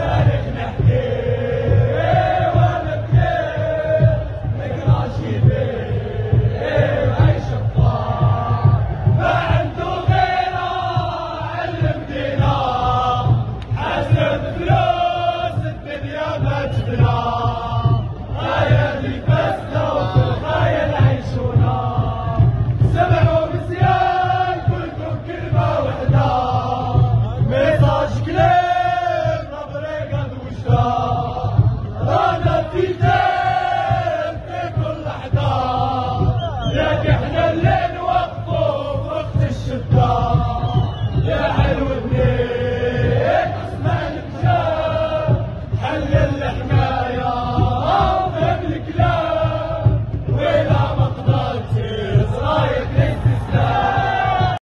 Diárias na. الاشجار رانا في كل احدار لك إحنا الليل وقفوا وقت الشباب يا حلو النيل اسمع المشاب حل